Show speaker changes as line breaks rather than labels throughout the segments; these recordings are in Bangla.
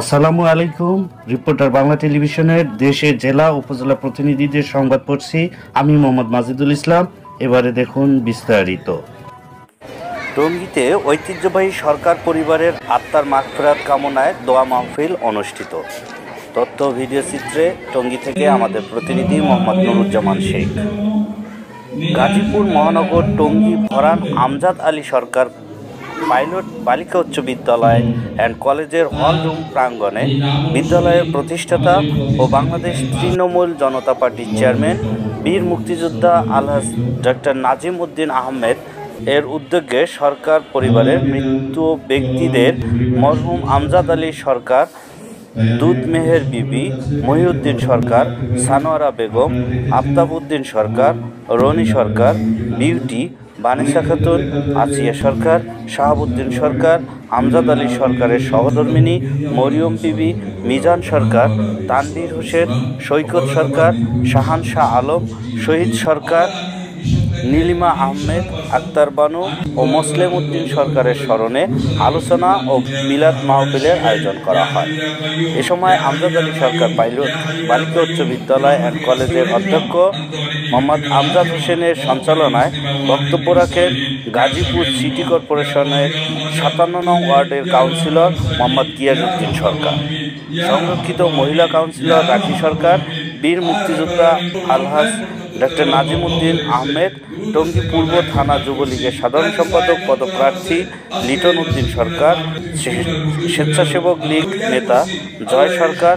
আসসালামু আলাইকুম, রিপোর্টার বাংলা টেলিভিশনের দেশের জেলা উপজেলা প্রতিনিধিদের সংবাদ পড়ছি। আমি মোহাম্মদ মাজিদুল ইসলাম, এবারে দেখুন বিস্তারিত। টঙ্গীতে ঐতিহ্যবাহী সরকার পরিবারের আত্মার মাগফেরাত কামনায় দোয়া মাহফিল অনুষ্ঠিত। তথ্য ভিডিও চিত্রে টঙ্গী থেকে আমাদের প্রতিনিধি মোহাম্মদ নুরুজ্জামান শেখ। গাজীপুর মহানগর টঙ্গী ভরান আমজাদ আলী সরকার পাইলট বালিকা উচ্চ বিদ্যালয় অ্যান্ড কলেজের হল রুম প্রাঙ্গণে বিদ্যালয়ের প্রতিষ্ঠাতা ও বাংলাদেশ তৃণমূল জনতা পার্টির চেয়ারম্যান বীর মুক্তিযোদ্ধা আলহাজ ডক্টর নাজিম উদ্দিন আহমেদ এর উদ্যোগে সরকার পরিবারের মৃত্যু ব্যক্তিদের মরহুম আমজাদ আলী সরকার, দুধ মেহের বিবি, মহিউদ্দিন সরকার, সানোয়ারা বেগম আফতাবউদ্দিন সরকার, রনি সরকার, বিউটি বানিসা খাতুন, আসিয়া সরকার, শাহাবুদ্দিন সরকার, আমজাদ আলী সরকারের সহধর্মিনী, মরিয়ম বিবি, মিজান সরকার, তানভীর হোসেন, সৈকত সরকার, শাহান শাহ আলম, শহীদ সরকার নীলিমা আহমেদ আক্তার বানু ও মোসলেম উদ্দিন সরকারের স্মরণে আলোচনা ও মিলাদ মাহফিলের আয়োজন করা হয়। এ সময় আমজাদ আলী সরকার পাইলট বালিকা উচ্চ বিদ্যালয় অ্যান্ড কলেজের অধ্যক্ষ মোহাম্মদ আমজাদ হোসেনের সঞ্চালনায় বক্তব্য রাখেন গাজীপুর সিটি কর্পোরেশনের সাতান্ন নং ওয়ার্ডের কাউন্সিলর মোহাম্মদ গিয়াজউদ্দিন সরকার। সংরক্ষিত মহিলা কাউন্সিলর রাখি সরকার বীর মুক্তিযোদ্ধা আলহাজ ডক্টর নাজিম উদ্দিন আহমেদ টঙ্গী পূর্ব থানা যুবলীগের সাধারণ সম্পাদক, পদপ্রার্থী লিটন উদ্দিন সরকার স্বেচ্ছাসেবক লীগ নেতা জয় সরকার,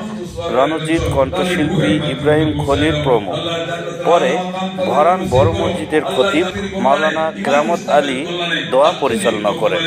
রণজিৎ কণ্ঠশিল্পী ইব্রাহিম খলিল প্রমুখ। পরে ভরান বড় মসজিদের খতিব মাওলানা কেরামত আলী দোয়া পরিচালনা করেন।